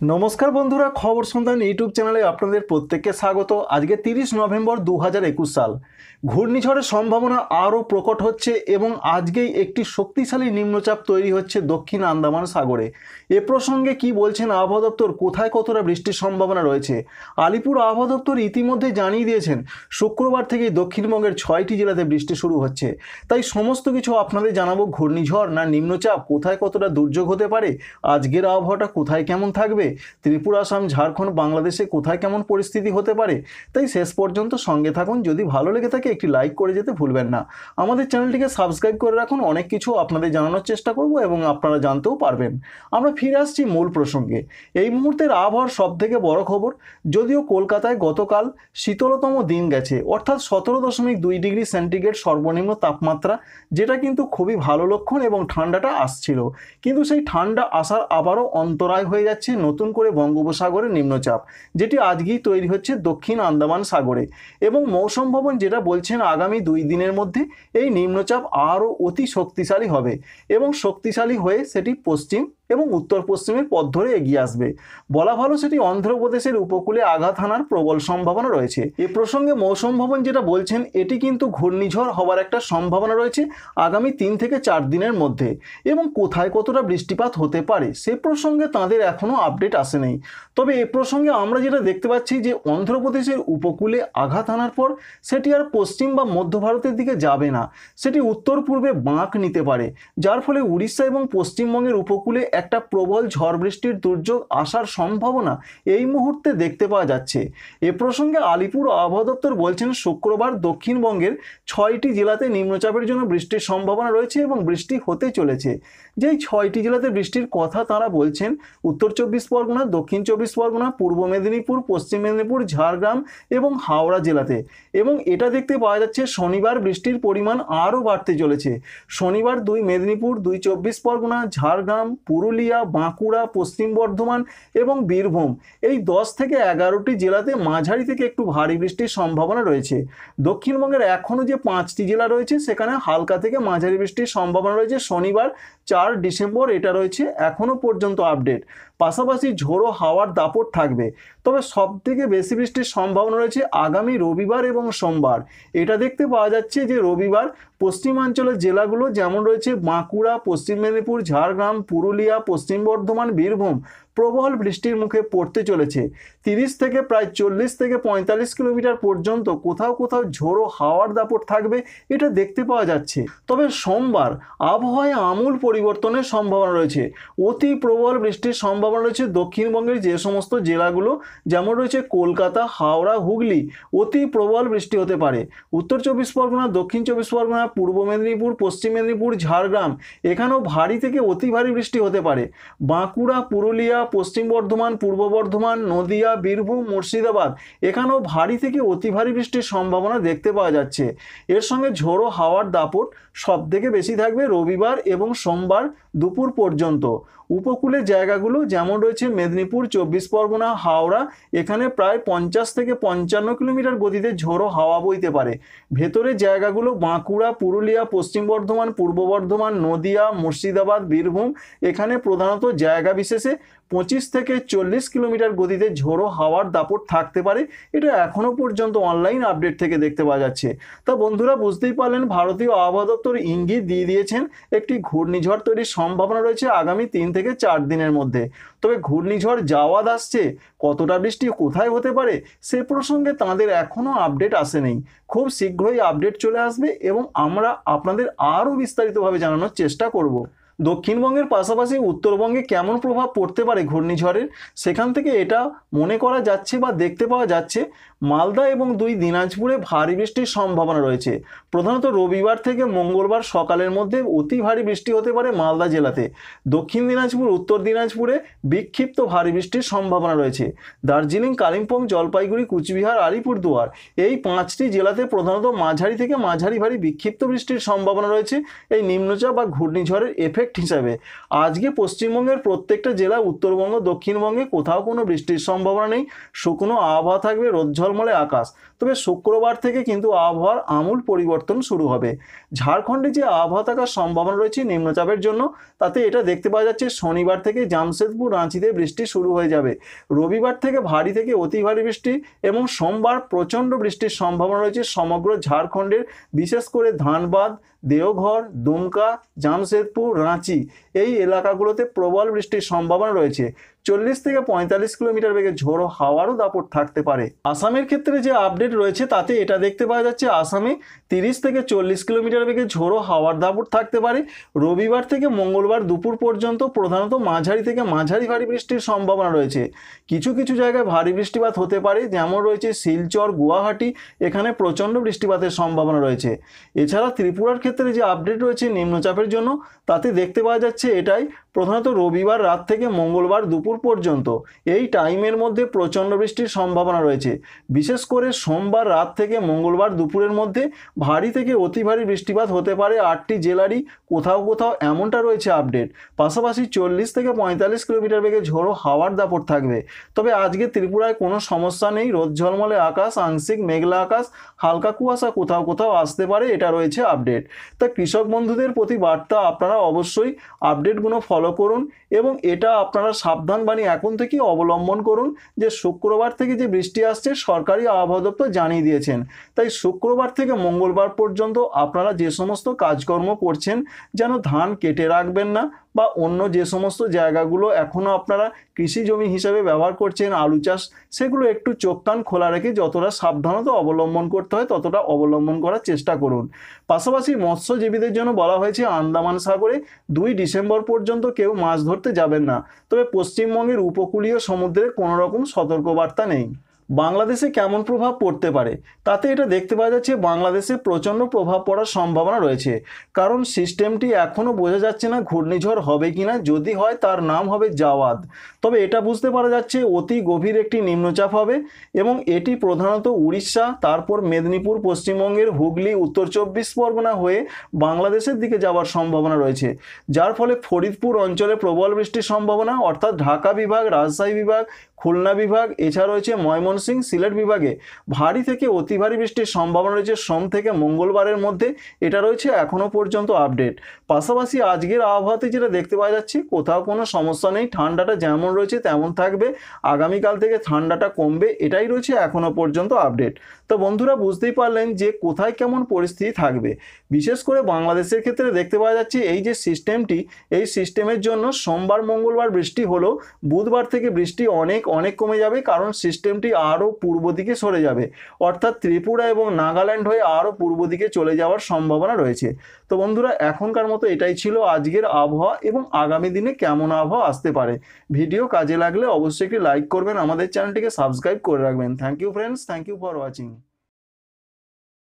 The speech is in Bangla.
নমস্কার বন্ধুরা, খবর সন্ধান ইউটিউব চ্যানেলে আপনাদের প্রত্যেককে স্বাগত। আজকে তিরিশ নভেম্বর দু হাজার একুশ সাল। ঘূর্ণিঝড়ের সম্ভাবনা আরও প্রকট হচ্ছে এবং আজকেই একটি শক্তিশালী নিম্নচাপ তৈরি হচ্ছে দক্ষিণ আন্দামান সাগরে। এ প্রসঙ্গে কি বলছেন আবহাওয়া দপ্তর, কোথায় কতটা বৃষ্টির সম্ভাবনা রয়েছে? আলিপুর আবহাওয়া দপ্তর ইতিমধ্যে জানিয়ে দিয়েছেন, শুক্রবার থেকে দক্ষিণবঙ্গের ছয়টি জেলাতে বৃষ্টি শুরু হচ্ছে। তাই সমস্ত কিছু আপনাদের জানাব, ঘূর্ণিঝড় না নিম্নচাপ, কোথায় কতটা দুর্যোগ হতে পারে, আজকের আবহাওয়াটা কোথায় কেমন থাকবে ত্রিপুরা, আসাম, ঝাড়খণ্ড, বাংলাদেশে কোথায় কেমন পরিস্থিতি হতে পারে? তাই শেষ পর্যন্ত সঙ্গে থাকুন। যদি ভালো লেগে থাকে, একটি লাইক করে যেতে ভুলবেন না। আমাদের চ্যানেলটিকে সাবস্ক্রাইব করে রাখুন। অনেক কিছু আপনাদের জানানোর চেষ্টা করব এবং আপনারা জানতেও পারবেন। আমরা ফিরে আসছি মূল প্রসঙ্গে। এই মুহূর্তের আবহাওয়ার সব থেকে বড় খবর, যদিও কলকাতায় গতকাল শীতলতম দিন গেছে, অর্থাৎ সতেরো দশমিক দুই ডিগ্রি সেন্টিগ্রেড সর্বনিম্ন তাপমাত্রা, যেটা কিন্তু খুবই ভালো লক্ষণ এবং ঠান্ডাটা আসছিল। কিন্তু সেই ঠান্ডা আসার আবারও অন্তরায় হয়ে যাচ্ছে নতুন করে বঙ্গোপসাগরে নিম্নচাপ, যেটি আজকেই তৈরি হচ্ছে দক্ষিণ আন্দামান সাগরে। এবং মৌসুম ভবন যেটা বলছেন আগামী দুই দিনের মধ্যে, এই নিম্নচাপ আরও অতি শক্তিশালী হবে এবং শক্তিশালী হয়ে সেটি পশ্চিম এবং উত্তর পশ্চিমের পথ ধরে এগিয়ে আসবে। বলা ভালো, সেটি অন্ধ্রপ্রদেশের উপকূলে আঘাত হানার প্রবল সম্ভাবনা রয়েছে। এ প্রসঙ্গে মৌসুম ভবন যেটা বলছেন, এটি কিন্তু ঘূর্ণিঝড় হওয়ার একটা সম্ভাবনা রয়েছে আগামী তিন থেকে চার দিনের মধ্যে। এবং কোথায় কতটা বৃষ্টিপাত হতে পারে, সে প্রসঙ্গে তাদের এখনও আপডেট আসেনি। তবে এ প্রসঙ্গে আমরা যেটা দেখতে পাচ্ছি যে, অন্ধ্রপ্রদেশের উপকূলে আঘাত হানার পর সেটি আর পশ্চিম বা মধ্য ভারতের দিকে যাবে না। সেটি উত্তর পূর্বে বাঁক নিতে পারে, যার ফলে উড়িষ্যা এবং পশ্চিমবঙ্গের উপকূলে একটা প্রবল ঝড় বৃষ্টির দুর্যোগ আসার সম্ভাবনা এই মুহূর্তে দেখতে পাওয়া যাচ্ছে। এ প্রসঙ্গে আলিপুর আবহাওয়া দপ্তর বলছেন, শুক্রবার দক্ষিণবঙ্গের ছয়টি জেলাতে নিম্নচাপের জন্য বৃষ্টির সম্ভাবনা রয়েছে এবং বৃষ্টি হতে চলেছে। যেই ছয়টি জেলাতে বৃষ্টির কথা তারা বলছেন, উত্তর চব্বিশ পরগনা, দক্ষিণ চব্বিশ পরগনা, পূর্ব মেদিনীপুর, পশ্চিম মেদিনীপুর, ঝাড়গ্রাম এবং হাওড়া জেলাতে। এবং এটা দেখতে পাওয়া যাচ্ছে, শনিবার বৃষ্টির পরিমাণ আরও বাড়তে চলেছে। শনিবার দুই মেদিনীপুর, দুই চব্বিশ পরগনা, ঝাড়গ্রাম পুরুলিয়া, বাঁকুড়া, পশ্চিম বর্ধমান এবং বীরভূম। এই দশ থেকে এগারোটি জেলাতে মাঝারি থেকে একটু ভারী বৃষ্টির সম্ভাবনা রয়েছে। দক্ষিণবঙ্গের এখনও যে পাঁচটি জেলা রয়েছে, সেখানে হালকা থেকে মাঝারি বৃষ্টির সম্ভাবনা রয়েছে। শনিবার চার ডিসেম্বর এটা রয়েছে এখনও পর্যন্ত আপডেট। পাশাপাশি ঝোড়ো হাওয়ার দাপট থাকবে, তবে সব থেকে বেশি বৃষ্টির সম্ভাবনা রয়েছে আগামী রবিবার এবং সোমবার। এটা দেখতে পাওয়া যাচ্ছে যে রবিবার পশ্চিমাঞ্চলের জেলাগুলো যেমন রয়েছে বাঁকুড়া, পশ্চিম মেদিনীপুর, ঝাড়গ্রাম, পুরুলিয়া, পশ্চিম বর্ধমান, বীরভূম প্রবল বৃষ্টির মুখে পড়তে চলেছে। তিরিশ থেকে প্রায় চল্লিশ থেকে পঁয়তাল্লিশ কিলোমিটার পর্যন্ত কোথাও কোথাও ঝোড়ো হাওয়ার দাপট থাকবে, এটা দেখতে পাওয়া যাচ্ছে। তবে সোমবার আবহাওয়ায় আমূল পরিবর্তনের সম্ভাবনা রয়েছে। অতি প্রবল বৃষ্টির সম্ভাবনা রয়েছে দক্ষিণবঙ্গের যে সমস্ত জেলাগুলো, যেমন রয়েছে কলকাতা, হাওড়া, হুগলি। অতি প্রবল বৃষ্টি হতে পারে। উত্তর চব্বিশ পরগনা, দক্ষিণ চব্বিশ পরগনা, পূর্ব মেদিনীপুর, পশ্চিম মেদিনীপুর, ঝাড়গ্রাম, এখানেও ভারী থেকে অতি ভারী বৃষ্টি হতে পারে। বাঁকুড়া, পুরুলিয়া পশ্চিম বর্ধমান, পূর্ব বর্ধমান, নদিয়া, বীরভূম, মুর্শিদাবাদ। এখানেও ভারী থেকে অতি ভারী বৃষ্টির সম্ভাবনা দেখতে পাওয়া যাচ্ছে। এর সঙ্গে ঝোড়ো হাওয়ার দাপট সব থেকে বেশি থাকবে রবিবার এবং সোমবার দুপুর পর্যন্ত। উপকূলের জায়গাগুলো যেমন রয়েছে মেদিনীপুর, চব্বিশ পরগনা, হাওড়া, এখানে প্রায় পঞ্চাশ থেকে পঞ্চান্ন কিলোমিটার গতিতে ঝোড়ো হাওয়া বইতে পারে। ভেতরের জায়গাগুলো বাঁকুড়া, পুরুলিয়া, পশ্চিম বর্ধমান, পূর্ব বর্ধমান, নদিয়া, মুর্শিদাবাদ, বীরভূম, এখানে প্রধানত জায়গা বিশেষে পঁচিশ থেকে চল্লিশ কিলোমিটার গতিতে ঝোড়ো হাওয়ার দাপট থাকতে পারে। এটা এখনও পর্যন্ত অনলাইন আপডেট থেকে দেখতে পাওয়া যাচ্ছে। তা বন্ধুরা, বুঝতেই পারলেন, ভারতীয় আবহাওয়া দপ্তর ইঙ্গিত দিয়ে দিয়েছেন, একটি ঘূর্ণিঝড় তৈরির সম্ভাবনা রয়েছে আগামী তিন থেকে চার দিনের মধ্যে। তবে ঘূর্ণিঝড় যাওয়াদ আসছে, কতটা বৃষ্টি কোথায় হতে পারে সে প্রসঙ্গে তাদের এখনও আপডেট আসেনি। খুব শীঘ্রই আপডেট চলে আসবে এবং আমরা আপনাদের আরও বিস্তারিতভাবে জানানোর চেষ্টা করব। দক্ষিণবঙ্গের পাশাপাশি উত্তরবঙ্গে কেমন প্রভাব পড়তে পারে ঘূর্ণিঝড়ের? সেখান থেকে এটা মনে করা যাচ্ছে বা দেখতে পাওয়া যাচ্ছে। মালদা এবং দুই দিনাজপুরে ভারী বৃষ্টির সম্ভাবনা রয়েছে। প্রধানত রবিবার থেকে মঙ্গলবার সকালের মধ্যে অতি ভারী বৃষ্টি হতে পারে মালদা জেলাতে। দক্ষিণ দিনাজপুর, উত্তর দিনাজপুরে বিক্ষিপ্ত ভারী বৃষ্টির সম্ভাবনা রয়েছে। দার্জিলিং, কালিম্পং, জলপাইগুড়ি, কুচবিহার, আলিপুরদুয়ার এই পাঁচটি জেলাতে প্রধানত মাঝারি থেকে মাঝারি ভারী বিক্ষিপ্ত বৃষ্টির সম্ভাবনা রয়েছে। এই নিম্নচাপ বা ঘূর্ণিঝড়ের এফেক্ট হিসাবে। আজকে পশ্চিমবঙ্গের প্রত্যেকটা জেলা উত্তরবঙ্গ, দক্ষিণবঙ্গে কোথাও কোনো বৃষ্টির সম্ভাবনা নেই। শুকনো আবহাওয়া থাকবে রোজ্জল ঝলমলে আকাশ, তবে শুক্রবার থেকে কিন্তু আবহাওয়ার আমূল পরিবর্তন শুরু হবে। ঝাড়খণ্ডে যে আবহাওয়া থাকার সম্ভাবনা রয়েছে নিম্নচাপের জন্য, তাতে এটা দেখতে পাওয়া যাচ্ছে শনিবার থেকে জামশেদপুর, রাঁচিতে বৃষ্টি শুরু হয়ে যাবে। রবিবার থেকে ভারী থেকে অতি ভারী বৃষ্টি এবং সোমবার প্রচণ্ড বৃষ্টির সম্ভাবনা রয়েছে সমগ্র ঝাড়খণ্ডের, বিশেষ করে ধানবাদ, দেওঘর, দুমকা, জামশেদপুর, রাঁচি। এই এলাকাগুলোতে প্রবল বৃষ্টির সম্ভাবনা রয়েছে। চল্লিশ থেকে পঁয়তাল্লিশ কিলোমিটার বেগে ঝোড়ো হাওয়ারও দাপট থাকতে পারে। আসামের ক্ষেত্রে যে আপডেট রয়েছে, তাতে এটা দেখতে পাওয়া যাচ্ছে আসামে তিরিশ থেকে চল্লিশ কিলোমিটার বেগে ঝোড়ো হাওয়ার দাপট থাকতে পারে। রবিবার থেকে মঙ্গলবার দুপুর পর্যন্ত প্রধানত মাঝারি থেকে মাঝারি ভারী বৃষ্টির সম্ভাবনা রয়েছে। কিছু কিছু জায়গায় ভারী বৃষ্টিপাত হতে পারে, যেমন রয়েছে শিলচর, গুয়াহাটি, এখানে প্রচণ্ড বৃষ্টিপাতের সম্ভাবনা রয়েছে। এছাড়া ত্রিপুরার ক্ষেত্রে যে আপডেট রয়েছে নিম্নচাপের জন্য, তাতে দেখতে পাওয়া যাচ্ছে এটাই। প্রধানত রবিবার রাত থেকে মঙ্গলবার দুপুর পর্যন্ত এই টাইমের মধ্যে প্রচণ্ড বৃষ্টির সম্ভাবনা রয়েছে। বিশেষ করে সোমবার রাত থেকে মঙ্গলবার দুপুরের মধ্যে ভারী থেকে অতি ভারী বৃষ্টিপাত হতে পারে আটটি জেলারই। কোথাও কোথাও এমনটা রয়েছে আপডেট। পাশাপাশি চল্লিশ থেকে পঁয়তাল্লিশ কিলোমিটার বেগে ঝোড়ো হাওয়ার দাপট থাকবে। তবে আজকে ত্রিপুরায় কোনো সমস্যা নেই। রোদ ঝলমলে আকাশ, আংশিক মেঘলা আকাশ, হালকা কুয়াশা কোথাও কোথাও আসতে পারে, এটা রয়েছে আপডেট। তা কৃষক বন্ধুদের প্রতি বার্তা আপনারা অবশ্যই আপডেটগুলো ফলো করুন এবং এটা আপনারা সাবধান বাণী এখন থেকেই অবলম্বন করুন যে শুক্রবার থেকে যে বৃষ্টি আসছে, সরকারি আবহাওয়া দপ্তর জানিয়ে দিয়েছেন। তাই শুক্রবার থেকে মঙ্গলবার পর্যন্ত আপনারা যে সমস্ত কাজকর্ম করছেন, যেন ধান কেটে রাখবেন না বা অন্য যে সমস্ত জায়গাগুলো এখনও আপনারা কৃষি জমি হিসাবে ব্যবহার করছেন, আলু চাষ, সেগুলো একটু চোখ কান খোলা রেখে যতটা সাবধানতা অবলম্বন করতে হয় ততটা অবলম্বন করার চেষ্টা করুন। পাশাপাশি মৎস্যজীবীদের জন্য বলা হয়েছে, আন্দামান সাগরে দুই ডিসেম্বর পর্যন্ত কেউ মাছ ধরতে যাবেন না। তবে পশ্চিমবঙ্গের উপকূলীয় সমুদ্রে কোনো রকম সতর্কবার্তা নেই। বাংলাদেশে কেমন প্রভাব পড়তে পারে? তাতে এটা দেখতে পাওয়া যাচ্ছে বাংলাদেশে প্রচণ্ড প্রভাব পড়ার সম্ভাবনা রয়েছে। কারণ সিস্টেমটি এখনও বোঝা যাচ্ছে না ঘূর্ণিঝড় হবে কিনা, যদি হয় তার নাম হবে জাওয়াদ। তবে এটা বুঝতে পারা যাচ্ছে অতি গভীর একটি নিম্নচাপ হবে এবং এটি প্রধানত উড়িষ্যা, তারপর মেদিনীপুর, পশ্চিমবঙ্গের হুগলি, উত্তর চব্বিশ পরগনা হয়ে বাংলাদেশের দিকে যাওয়ার সম্ভাবনা রয়েছে। যার ফলে ফরিদপুর অঞ্চলে প্রবল বৃষ্টির সম্ভাবনা, অর্থাৎ ঢাকা বিভাগ, রাজশাহী বিভাগ, খুলনা বিভাগ, এছাড়া রয়েছে ময়মনসিংহ সিলেট বিভাগে ভারী থেকে অতি ভারী বৃষ্টির সম্ভাবনা রয়েছে। সোম থেকে মঙ্গলবারের মধ্যে এটা রয়েছে এখনও পর্যন্ত আপডেট। পাশাপাশি আজকের আবহাওয়াতে যেটা দেখতে পাওয়া যাচ্ছে, কোথাও কোনো সমস্যা নেই। ঠান্ডাটা যেমন রয়েছে তেমন থাকবে। আগামীকাল থেকে ঠান্ডাটা কমবে, এটাই রয়েছে এখনও পর্যন্ত আপডেট। তো বন্ধুরা বুঝতেই পারলেন যে কোথায় কেমন পরিস্থিতি থাকবে। বিশেষ করে বাংলাদেশের ক্ষেত্রে দেখতে পাওয়া যাচ্ছে এই যে সিস্টেমটি এই সিস্টেমের জন্য সোমবার, মঙ্গলবার বৃষ্টি হলো বুধবার থেকে বৃষ্টি অনেক অনেক কমে যাবে কারণ সিস্টেমটি আরও পূর্ব দিকে সরে যাবে। অর্থাৎ ত্রিপুরা এবং নাগাল্যান্ড হয়ে আরও পূর্ব দিকে চলে যাওয়ার সম্ভাবনা রয়েছে। তো বন্ধুরা, এখনকার মতো এটাই ছিল আজকের আবহাওয়া এবং আগামী দিনে কেমন আবহাওয়া আসতে পারে। ভিডিও কাজে লাগলে অবশ্যই একটি লাইক করবেন, আমাদের চ্যানেলটিকে সাবস্ক্রাইব করে রাখবেন। Thank you friends thank you for watching